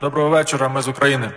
Доброго вечора, ми з України.